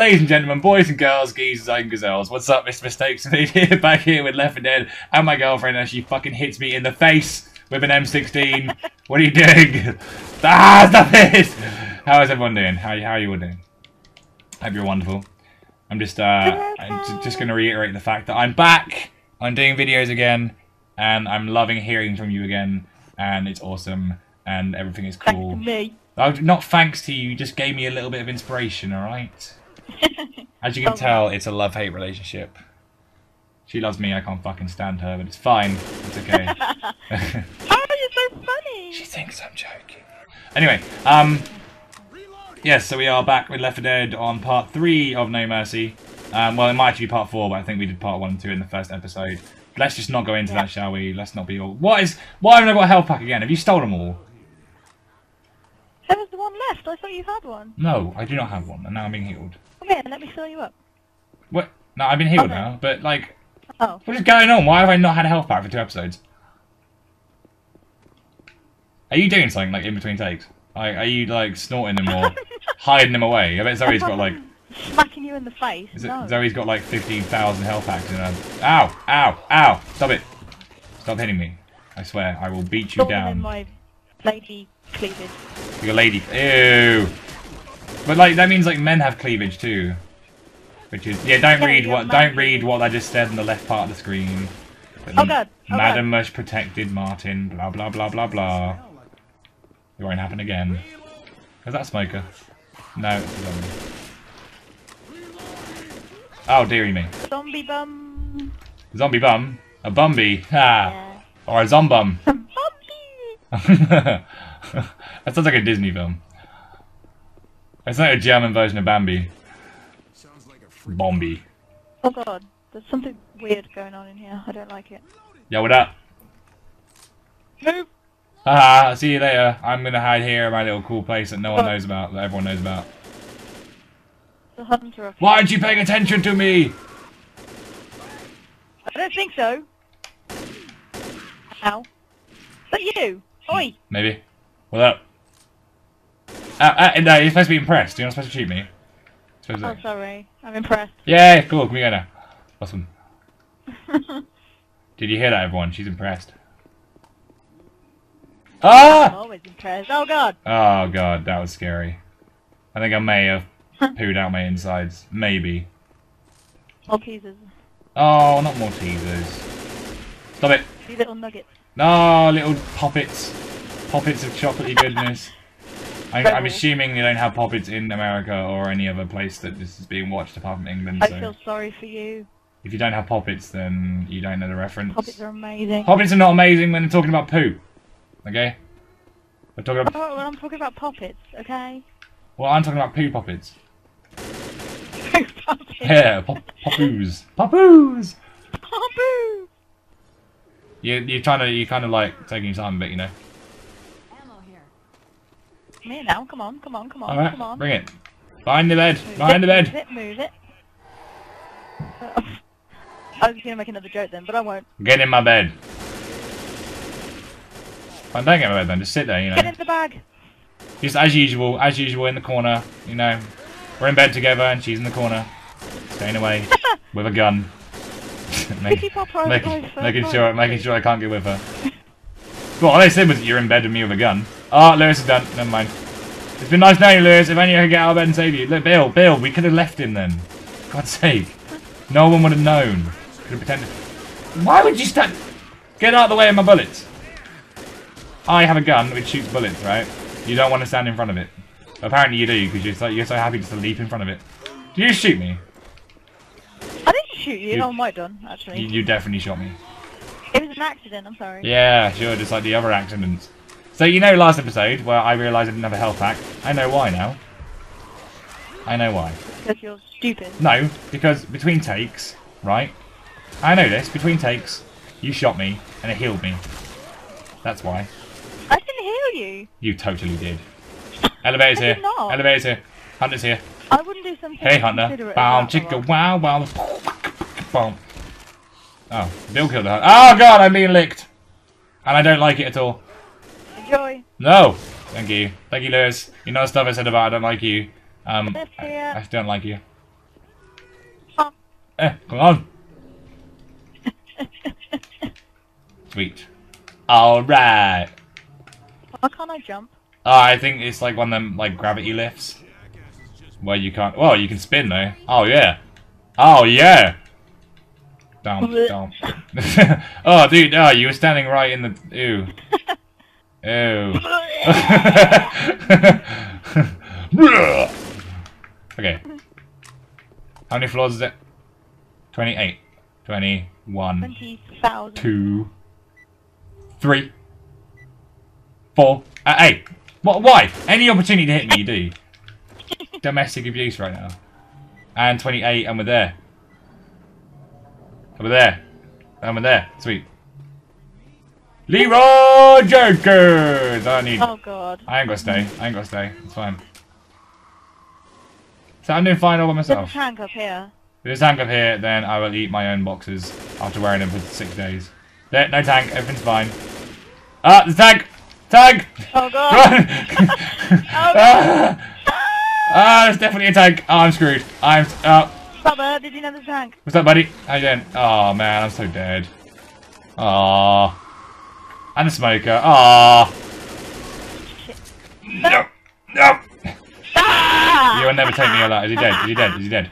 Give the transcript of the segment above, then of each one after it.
Ladies and gentlemen, boys and girls, geezers and gazelles, what's up, Mr. Mistakes? here, back here with Left 4 Dead and my girlfriend as she fucking hits me in the face with an M16. what are you doing? ah, stop it! How is everyone doing? How, how are you all doing? Hope you're wonderful. I'm just, uh, I'm just going to reiterate the fact that I'm back. I'm doing videos again, and I'm loving hearing from you again, and it's awesome, and everything is cool. Thanks to me. Oh, not thanks to you, you just gave me a little bit of inspiration, alright? As you can tell, it's a love-hate relationship. She loves me, I can't fucking stand her, but it's fine. It's okay. How are you so funny? she thinks I'm joking. Anyway, um... Yes, so we are back with Left 4 Dead on part 3 of No Mercy. Um, well, it might actually be part 4, but I think we did part 1 and 2 in the first episode. Let's just not go into Yeah. that, shall we? Let's not be all... What is... Why haven't I got a health pack again? Have you stolen them all? There was the one left. I thought you had one. No, I do not have one, and now I'm being healed. Come here, let me fill you up. What? No, I've been healed Okay. now, but like, Oh. what is going on? Why have I not had a health pack for two episodes? Are you doing something like in between takes? Like, are you like snorting them or hiding them away? I bet Zoey's got like, Smacking you in the face. is it, no. Zoey's got like fifteen thousand health packs in her. Ow! Ow! Ow! Stop it! Stop hitting me! I swear, I will beat you down. my lady cleavage. You're lady. Ew. But like that means like men have cleavage too. Which is yeah. Don't Yeah, read what. Don't read what I just said on the left part of the screen. But Oh, God. Oh, Madam Mush protected Martin. Blah blah blah blah blah. It won't happen again. Is that a smoker? No. It's a zombie. Oh dearie me. Zombie bum. Zombie bum. A bumby. Ah. Yeah. Or a zombum. Zombie. that sounds like a Disney film. It's like a German version of Bambi. Sounds like a Bombi. Oh god, there's something weird going on in here. I don't like it. Yo, what up? Move. Haha, I'll see you later. I'm gonna hide here in my little cool place that no one Oh. knows about, that everyone knows about. The hunter up. Why aren't you paying attention to me? I don't think so. Ow. Is that you? Oi. Maybe. What up? Uh, uh, no, you're supposed to be impressed. You're not supposed to shoot me. Oh, to... sorry. I'm impressed. Yeah, cool. Can we go now? Awesome. Did you hear that, everyone? She's impressed. I'm Ah! always impressed. Oh god. Oh god, that was scary. I think I may have pooed out my insides. Maybe. More teasers. Oh, not more teasers. Stop it. These little nuggets. No, little poppets. Poppets of chocolatey goodness. I, I'm assuming you don't have poppets in America or any other place that this is being watched apart from England. I So feel sorry for you. if you don't have poppets, then you don't know the reference. Puppets are amazing. Poppets are not amazing when they're talking about poo. Okay? We're talking about. Oh, well, I'm talking about puppets, okay? Well, I'm talking about poo poppets. puppets. Yeah, pop. Poppoos! Puppoo. You, you're trying to, you kind of like taking your time a bit, you know. Come here now. Come on, come on, come on, Alright, come on. bring it. Behind the bed, Move behind it, the Move bed. it, move it. I was gonna make another joke then, but I won't. Get in my bed. Fine, don't get in my bed then, just sit there, you know. Get in the bag. Just as usual, as usual in the corner, you know. We're in bed together and she's in the corner, staying away with a gun. Make- Keep our making, making sure, making sure I can't get with her. Well, all I said was you're in bed with me with a gun. Oh, Louis is done. Never mind. It's been nice knowing you, Louis. If only I could get out of bed and save you. Look, Bill, Bill, we could have left him then. God's sake. No one would have known. Could have pretended. Why would you stand? Get out of the way of my bullets. I have a gun which shoots bullets, right? You don't want to stand in front of it. Apparently you do, because you're so, you're so happy just to leap in front of it. Did you shoot me? I didn't shoot you. You- oh, I might done actually. You, you definitely shot me. It was an accident. I'm sorry. Yeah, sure, just like the other accidents. So you know last episode where I realised I didn't have a health pack? I know why now. I know why. Because you're stupid. No, because between takes, right? I know this, between takes, you shot me and it healed me. That's why. I didn't heal you. You totally did. Elevator's I here. did not. Elevator's here. Hunter's here. I wouldn't do something. Hey Hunter. considerate Bow as that, chicka wow wow. Boom. Oh, Bill killed the hunter. Oh god, I'm being licked. And I don't like it at all. No! Thank you. Thank you, Louis. You know stuff I said about I don't like you. Um, I. I don't like you. Eh, come on. Sweet. Alright. Why can't I jump? Oh, I think it's like one of them like gravity lifts. Where you can't well, you can spin though. Oh yeah. Oh yeah. Down, down. oh dude, oh you were standing right in the ew. Ew. okay. How many floors is it? 28. 21. 20,000. Two. Three. Four. Uh, eight. What? Why? Any opportunity to hit me, you do. Domestic abuse right now. And 28, and we're there. And we're there. And we're there. Sweet. Leeroy Jenkins! I need. Oh god. I ain't gonna stay. I ain't gonna stay. It's fine. So I'm doing fine all by There's a myself. tank up here. If there's a tank up here, then I will eat my own boxes after wearing them for six days. There, no tank, everything's fine. Ah, there's a tank! Tank! Oh god. Run! ah, ah, there's definitely a tank. Oh, I'm screwed. I'm. Uh, Bubba, did you know a tank? what's up, buddy? How you doing? Oh man, I'm so dead. Oh. And the smoker. Ah. No. No. Ah! You will never take me alive. Is he dead? Is he dead? Is he dead?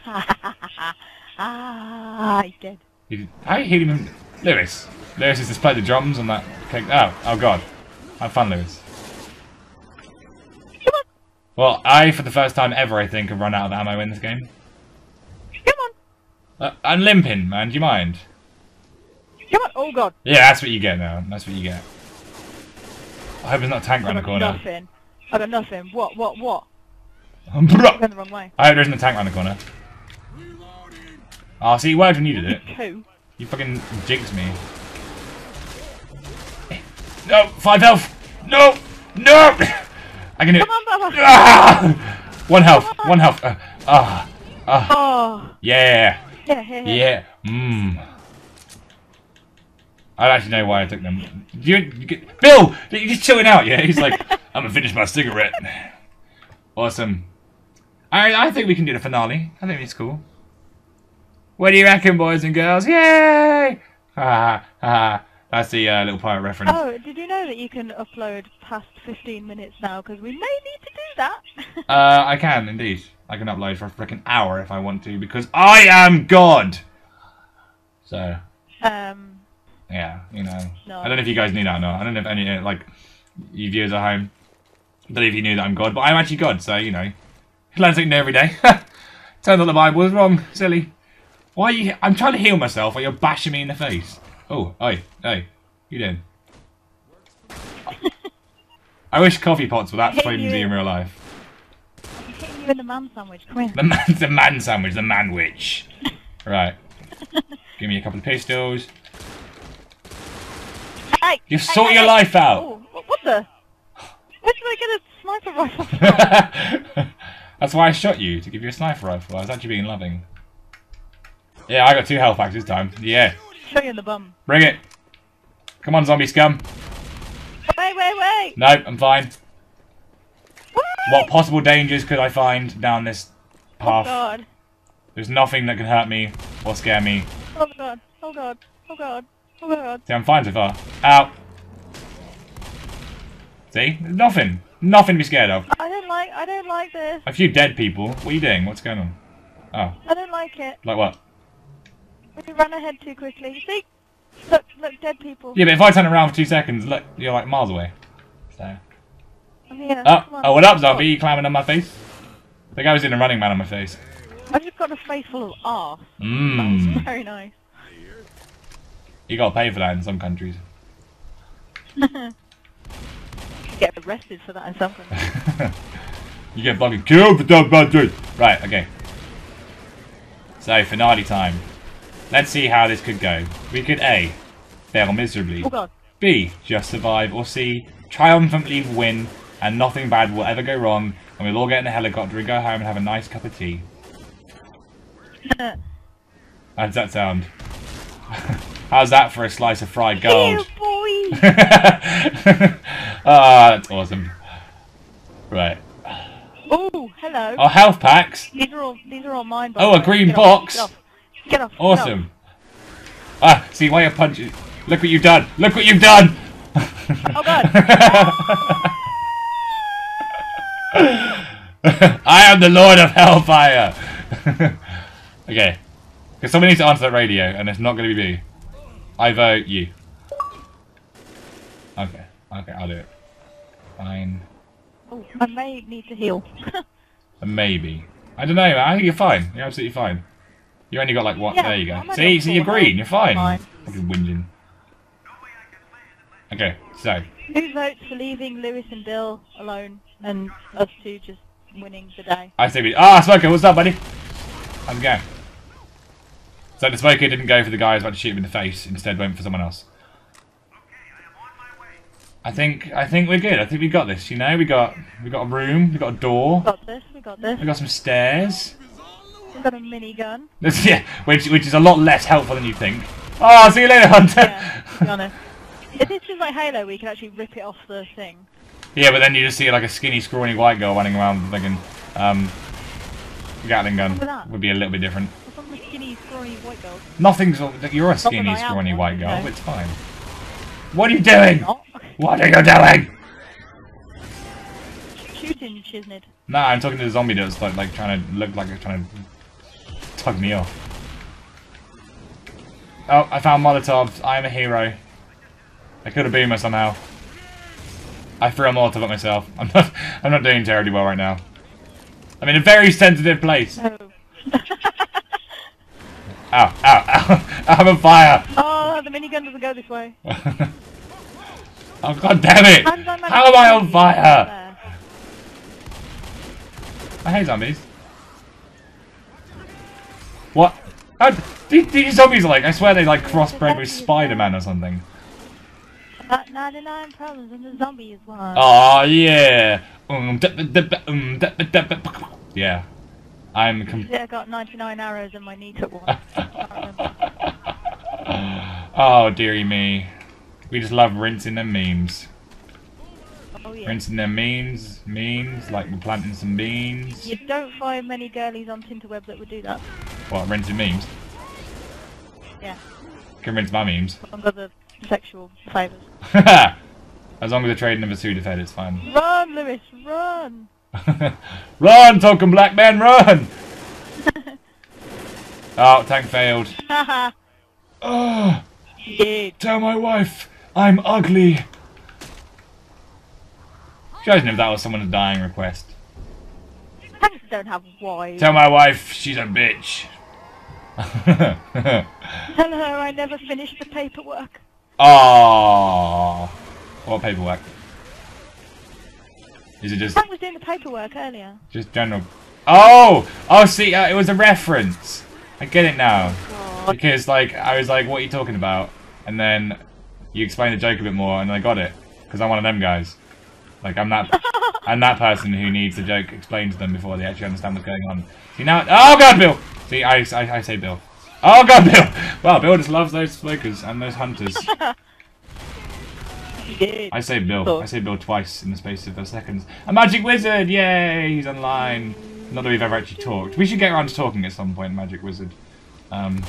ah, he's dead. He, how you hit him? Louis. Louis has just played the drums on that cake. Oh, oh god. Have fun, Louis. Come on, Well, I, for the first time ever, I think, have run out of ammo in this game. come on, Uh, I'm limping, man. Do you mind? come on. Oh god. Yeah, that's what you get now. That's what you get. I hope there's not a tank around the corner. nothing. I got nothing. What, what, what? I'm going the wrong way. I hope there isn't a tank around the corner. Oh, see, you worked when you did it. Two. You fucking jinxed me. No, five health. No, no. I can do it. Come on, Bubba. Ah! One health. One health. Uh, Ah, ah, Oh, yeah, yeah, yeah, yeah. yeah. Mmm. I don't actually know why I took them. You, you get, Bill, you're just chilling out, yeah? He's like, I'm gonna finish my cigarette. Awesome. I I think we can do the finale. I think it's cool. What do you reckon, boys and girls? Yay! Ha ha ha. That's the uh, little pirate reference. Oh, did you know that you can upload past 15 minutes now? Because we may need to do that. Uh, I can indeed. I can upload for a freaking hour if I want to because I am God. So um, yeah, you know. No. I don't know if you guys knew that or not. I don't know if any uh, like you viewers at home. I don't know if you knew that I'm God, but I'm actually God. So you know, you learn something new every day. Turns out the Bible was wrong. Silly. Why are you? I'm trying to heal myself while you're bashing me in the face. Oh, hey, hey, you doing? I wish coffee pots were that flimsy in real life. I'm hitting you in the man sandwich. Come here. The man, the man sandwich, the man witch. Right. Give me a couple of pistols. Hey! You hey, sort hey, your life out. Oh, what, the? Where did I get a sniper rifle from? That's why I shot you, to give you a sniper rifle. I was actually being loving. Yeah, I got two health packs this time. Yeah. Show you in the bum. Bring it. Come on, zombie scum. Wait, wait, wait! No, I'm fine. Wait! What possible dangers could I find down this path? Oh path? god. There's nothing that can hurt me or scare me. Oh god. Oh god. Oh god. Oh god. See, I'm fine so far. Out. See? Nothing. Nothing to be scared of. I don't like. I don't like this. A few dead people. What are you doing? What's going on? Oh, I don't like it. like what? We ran ahead too quickly. See? Look, look, dead people. Yeah, but if I turn around for two seconds, look, you're like miles away. So. I'm here. Oh, oh, what up, zombie? You climbing on my face? The guy was in a running man on my face. I've just got a face full of arse. Mmm. That's very nice. You gotta pay for that in some countries. You get arrested for that in some countries. you get fucking killed for that bad dude. Right, okay. So, finale time. Let's see how this could go. We could A. Fail miserably. Oh. B. Just survive. Or C. Triumphantly win and nothing bad will ever go wrong and we'll all get in a helicopter and go home and have a nice cup of tea. How does that sound? How's that for a slice of fried gold? boy! Ah, that's awesome. Right. oh, hello. Oh, health packs. These are all these are all mine. Oh, a green Get off, box. Get off. Get off. get off. Awesome. Ah, see why you're punching. Look what you've done. Look what you've done. Oh god. I am the Lord of Hellfire. okay. Because someone needs to answer that radio, and it's not going to be me. I vote you. Okay. Okay, I'll do it. Fine. Oh, I may need to heal. Maybe. I don't know, man. I think you're fine. You're absolutely fine. You only got like one. Yeah, there you go. I'm See, see, you're green. You're fine. Fine. Fucking whinging. Okay, so Who votes for leaving Louis and Bill alone and us two just winning the day? I say we. Ah, Smoker, what's up, buddy? How's it going? So the Smoker didn't go for the guy who was about to shoot him in the face. Instead, went for someone else. I think I think we're good. I think we got this. You know, we got we got a room, we got a door, We got this, we got this. we got some stairs. We've got a minigun. Yeah, which which is a lot less helpful than you think. Oh, see you later, Hunter. Yeah, to be honest. If this was like Halo, we could actually rip it off the thing. Yeah, but then you just see like a skinny, scrawny white girl running around with like an um, Gatling gun. Would be a little bit different. What's on the skinny, scrawny white girl? Nothing's. like, You're a skinny, scrawny white girl. It's fine. What are you doing? What are you doing? Shooting Chiznid. Nah, I'm talking to the zombie that's like, like trying to look like it's trying to tug me off. Oh, I found Molotovs. I am a hero. I killed a boomer somehow. I threw a Molotov at myself. I'm not. I'm not doing terribly well right now. I'm in a very sensitive place. Oh. Ow! Ow! Ow! I'm on fire! oh, the minigun doesn't go this way. oh god damn it! How did I manage How am I on fire? I hate zombies. What? How, these, these zombies are like, I swear they like crossbred with Spider-Man or something. That 99 problems and the zombie is one. Oh yeah. Um, um, Yeah. I'm com- Yeah, I got 99 arrows and my knee took one. I can't remember. Oh dearie me. We just love rinsing them memes. Oh yeah. Rinsing their memes, memes, like we're planting some beans. You don't find many girlies on Tinterweb that would do that. What, rinsing memes? Yeah. Can rinse my memes. Among other sexual favours. as long as the trading of a Sudafed, it's fine. Run, Louis, run! run, token black man, run! oh, tank failed. Oh, tell my wife I'm ugly. Shows me if that was someone's dying request. Tanks don't have wives. Tell my wife she's a bitch. Tell her I never finished the paperwork. Oh, what paperwork? Is it just Tank was doing the paperwork earlier. just general? Oh, oh, see, uh, it was a reference. I get it now. God. Because like I was like, "What are you talking about?" And then you explained the joke a bit more, and I got it because I'm one of them guys. Like I'm that I'm that person who needs the joke explained to them before they actually understand what's going on. See now? Oh God, Bill! See, I I, I say Bill. Oh God, Bill! Wow, Bill just loves those smokers and those hunters. Did. I say Bill. Cool. I say Bill twice in the space of a second. A magic wizard! Yay! He's online. Not that we've ever actually talked. We should get around to talking at some point, magic wizard. Um,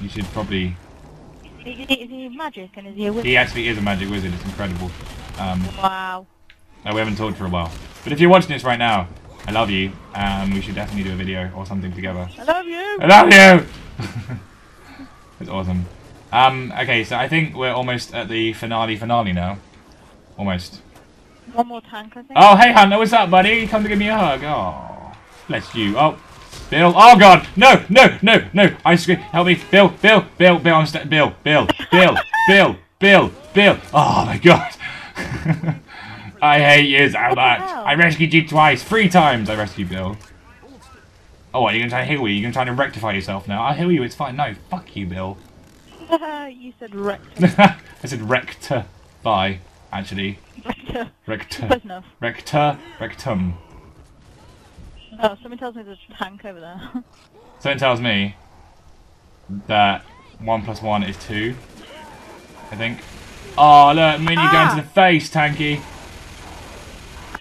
you should probably. Is he, is he magic and is he a wizard? He actually is a magic wizard. It's incredible. Um, Wow. no, we haven't talked for a while. But if you're watching this right now, I love you, and we should definitely do a video or something together. I love you! I love you! it's awesome. Um, okay, so I think we're almost at the finale finale now. Almost. One more tank, I think. Oh, hey Hunter, what's up, buddy? Come to give me a hug. Oh, bless you. Oh, Bill. Oh God, no, no, no, no! I scream. Help me, Bill, Bill, Bill, Bill. I'm st- Bill, Bill, Bill, Bill, Bill, Bill. Oh my God. I hate you so much. I rescued you twice, three times. I rescued Bill. Oh, what, are you gonna try to heal you? You're gonna try to rectify yourself now? I'll heal you. It's fine. No, fuck you, Bill. you said rectum. I said rectify, actually. Rectum. Rector. Close enough. Rector. Rectum. Oh, someone tells me there's a tank over there. So it tells me that one plus one is two. I think. Oh look, and you going Ah! to the face, Tanky.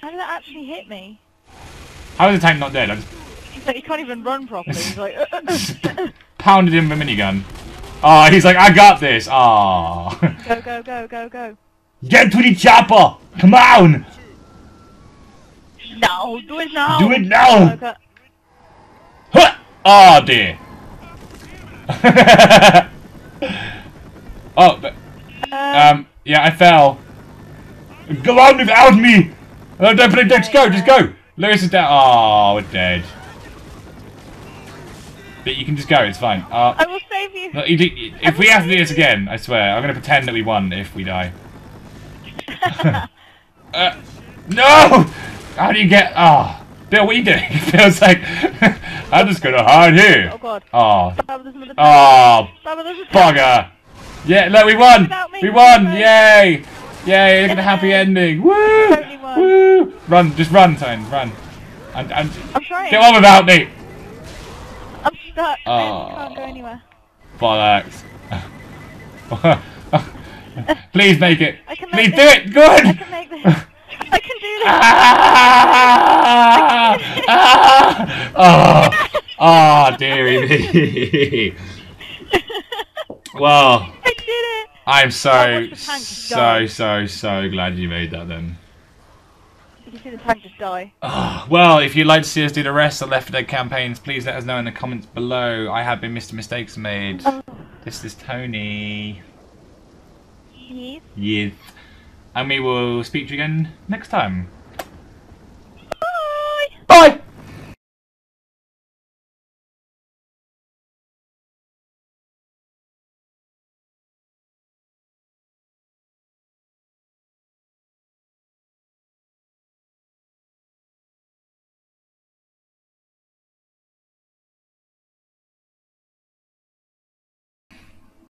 How did that actually hit me? How is the tank not dead? I just like, he can't even run properly. He's like, pounded him with a minigun. Oh, he's like, I got this. Oh. Go, go, go, go, go. Get to the chopper! Come on! No, do it now. Do it now. Okay. Huh! Oh dear. oh, but, Um, um, yeah, I fell. Go on without me! Oh, don't play, just go, just go! Louis is down. Oh, we're dead. But you can just go, it's fine. Uh, I will save you. no, if we have to do this again, I swear, I'm gonna pretend that we won if we die. Uh, no! How do you get? Oh, Bill, what are you doing? Bill's like, I'm just gonna hide here. Oh god. Oh, Baba doesn't have the oh, bugger! Yeah, look, we won! We won! Yay! Yay! Look at the happy ending! Woo! Woo! Run, just run, Tone, run. And, and I'm trying. get on without me! I'm stuck. Oh. I can't go anywhere. Bollocks. Please make it. I can Please make do it. Good. I can make this. I can do this. Ah! Ah! oh, oh, dearie me. well, I did it. I'm so, watched the tank just so, so, so glad you made that then. You see the tank just die? Ah, well, if you'd like to see us do the rest of Left 4 Dead campaigns, please let us know in the comments below. I have been Mr. Mistakes Made. Oh, This is Toni. yes. Yes. And we will speak to you again next time.